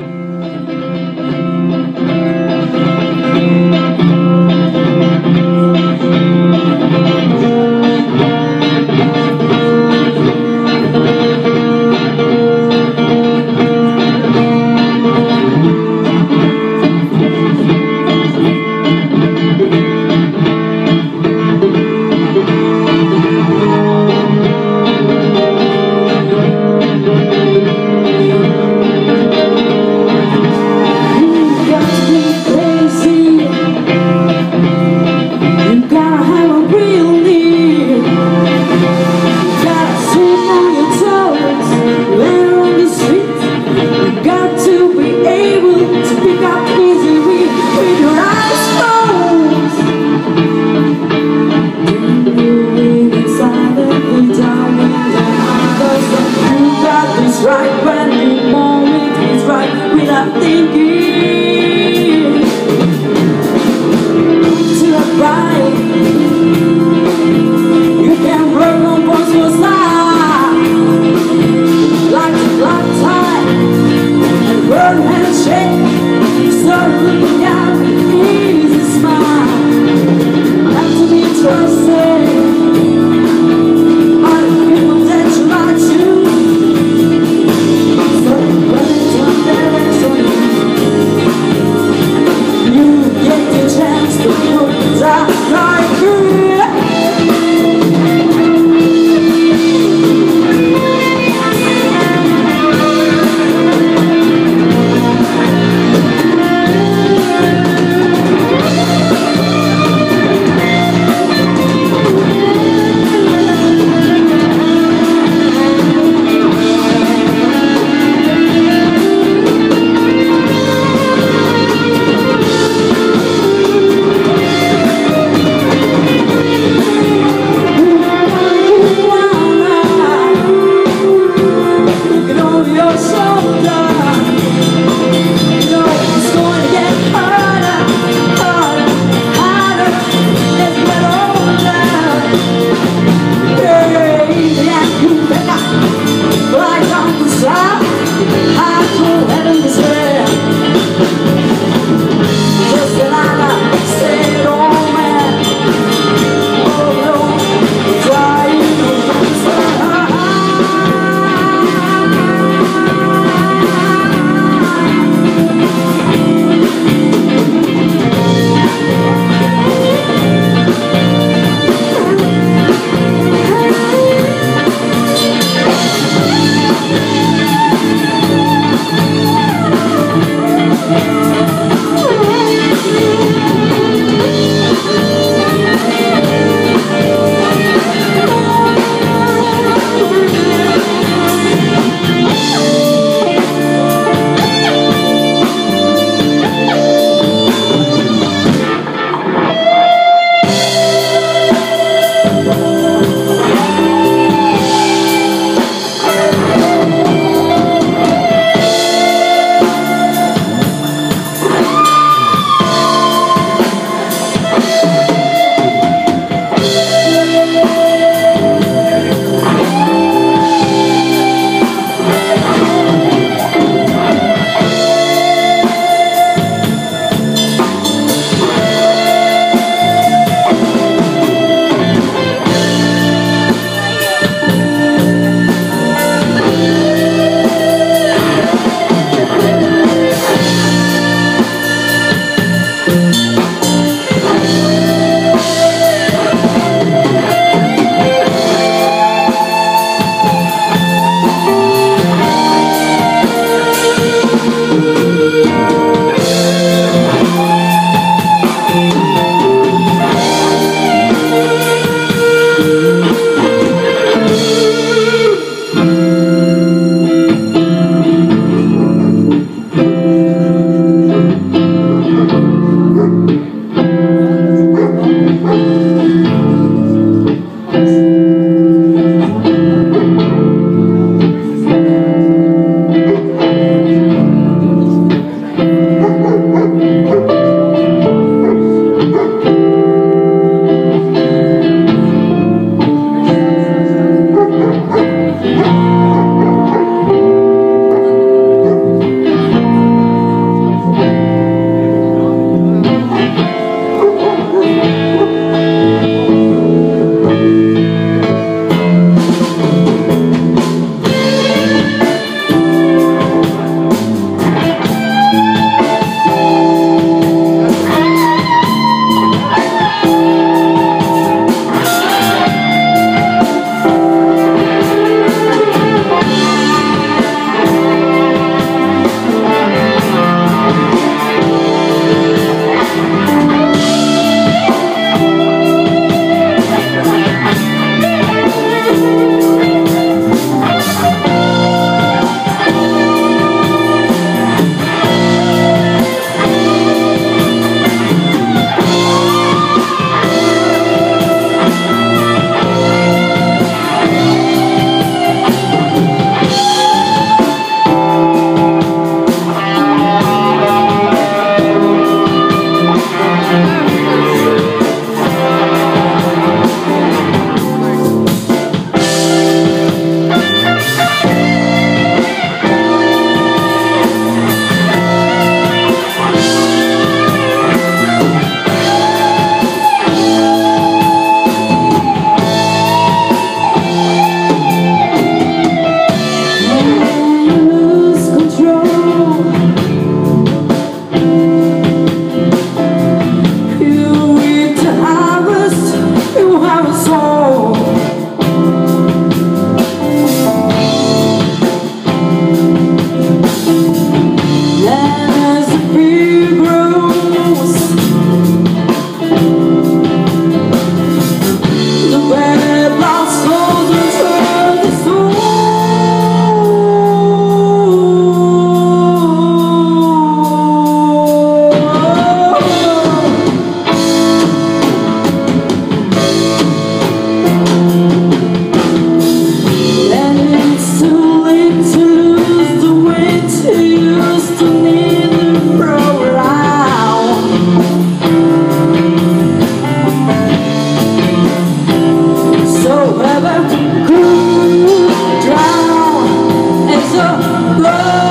Thank love.